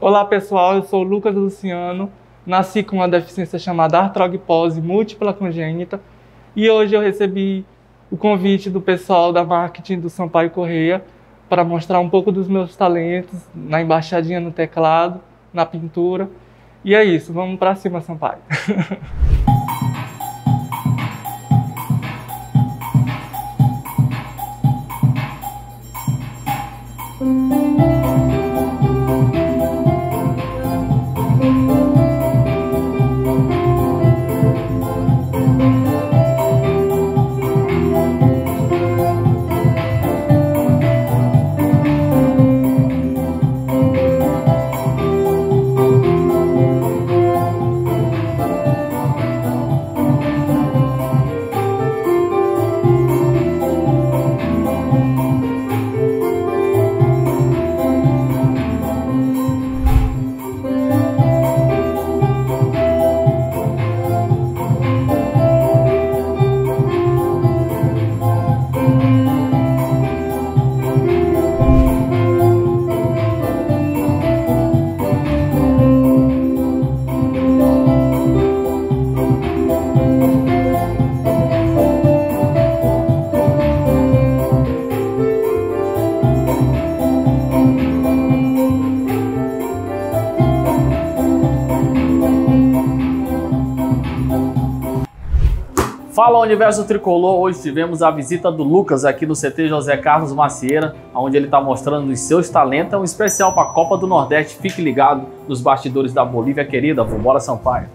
Olá pessoal, eu sou Lucas Luciano, nasci com uma deficiência chamada artrogpose múltipla congênita e hoje eu recebi o convite do pessoal da marketing do Sampaio Correia para mostrar um pouco dos meus talentos na embaixadinha no teclado, na pintura. E é isso, vamos para cima, Sampaio. Fala Universo Tricolor, hoje tivemos a visita do Lucas aqui no CT José Carlos Macieira, onde ele está mostrando os seus talentos, é um especial para a Copa do Nordeste, fique ligado nos bastidores da Bolívia querida, vambora Sampaio.